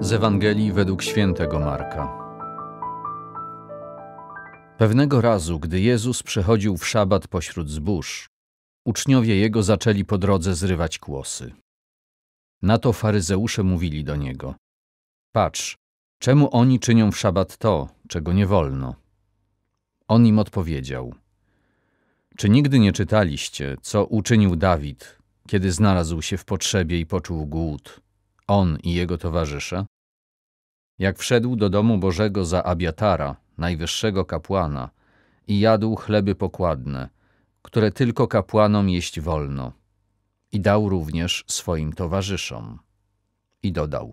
Z Ewangelii według świętego Marka. Pewnego razu, gdy Jezus przechodził w szabat pośród zbóż, uczniowie Jego zaczęli po drodze zrywać kłosy. Na to faryzeusze mówili do Niego: Patrz, czemu oni czynią w szabat to, czego nie wolno? On im odpowiedział: Czy nigdy nie czytaliście, co uczynił Dawid, kiedy znalazł się w potrzebie i poczuł głód, on i jego towarzysze? Jak wszedł do domu Bożego za Abiatara, najwyższego kapłana, i jadł chleby pokładne, które tylko kapłanom jeść wolno, i dał również swoim towarzyszom. I dodał: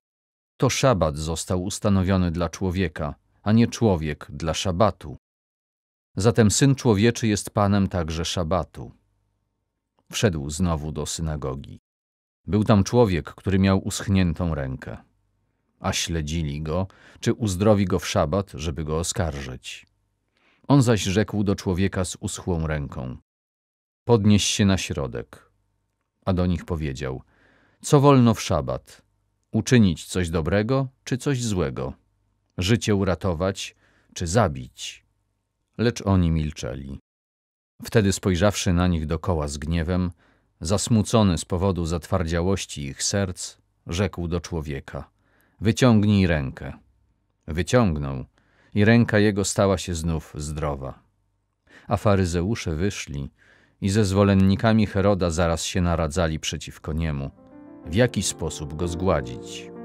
To szabat został ustanowiony dla człowieka, a nie człowiek dla szabatu. Zatem syn człowieczy jest panem także szabatu. Wszedł znowu do synagogi. Był tam człowiek, który miał uschniętą rękę. A śledzili go, czy uzdrowi go w szabat, żeby go oskarżyć. On zaś rzekł do człowieka z uschłą ręką: Podnieś się na środek. A do nich powiedział: Co wolno w szabat? Uczynić coś dobrego, czy coś złego? Życie uratować, czy zabić? Lecz oni milczeli. Wtedy spojrzawszy na nich dokoła z gniewem, zasmucony z powodu zatwardziałości ich serc, rzekł do człowieka: Wyciągnij rękę. Wyciągnął i ręka jego stała się znów zdrowa. A faryzeusze wyszli i ze zwolennikami Heroda zaraz się naradzali przeciwko niemu, w jaki sposób go zgładzić.